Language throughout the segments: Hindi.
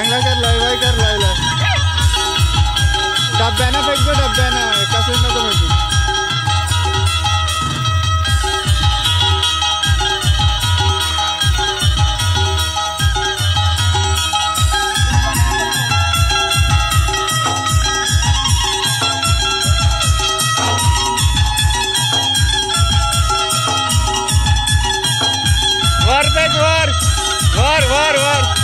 चांगला कर लाईव्ह कर लाईव्ह डब्यानं फेकतो डब्यानं एका सीट नको तो भेटू वर। वर वर वर।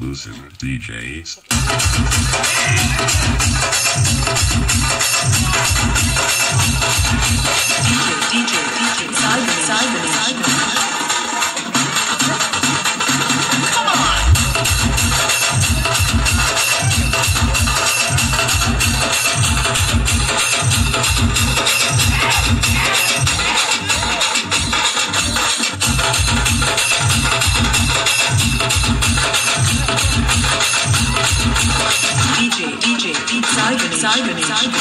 exclusive DJs. misogyny. misogyny. misogyny.